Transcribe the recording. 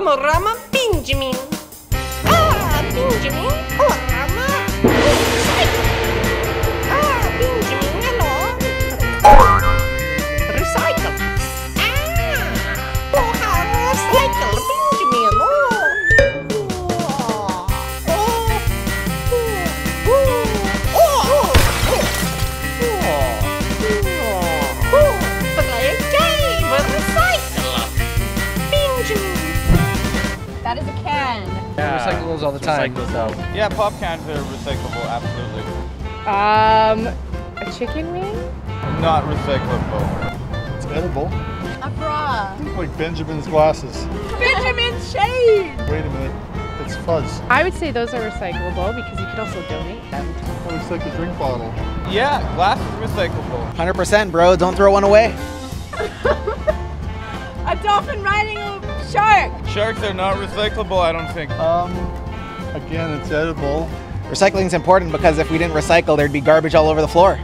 Rama Rama BINjamin. That is a can. Yeah. recycle those all the time. Recycle those. Yeah, pop cans are recyclable, absolutely. Um, a chicken wing? Not recyclable. It's edible. A bra. Like BINjamin's glasses. BINjamin's shade! Wait a minute. It's fuzz. I would say those are recyclable because you could also donate them. That looks like a drink bottle. Yeah, glass is recyclable. 100%, bro. Don't throw one away. A dolphin riding a shark! Sharks are not recyclable, I don't think. Um, again, it's edible. Recycling is important because if we didn't recycle, there'd be garbage all over the floor.